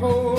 your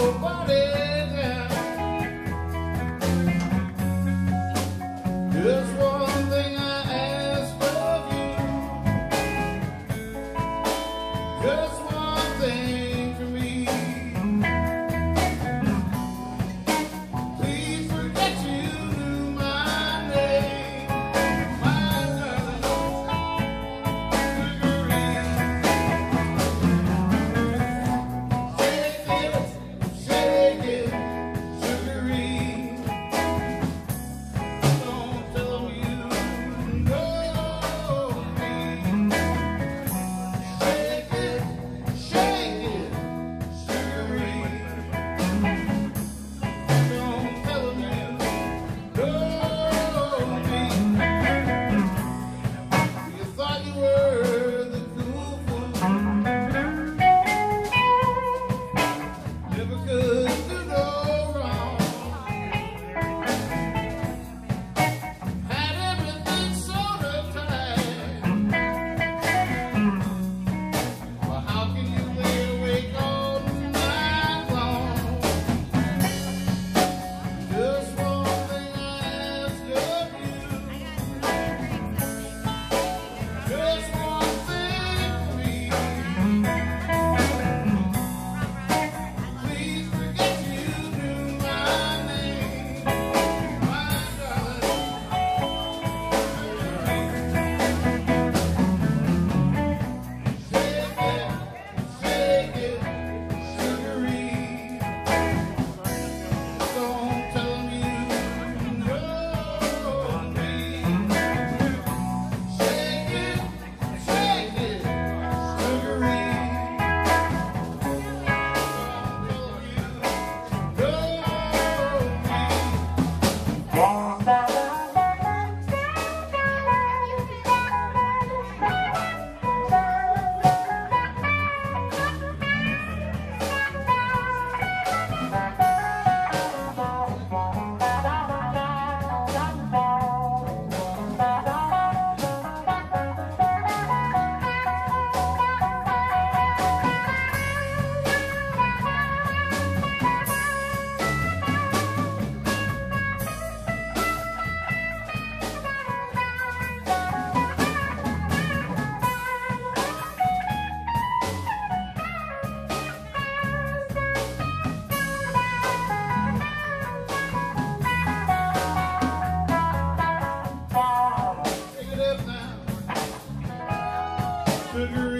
sugar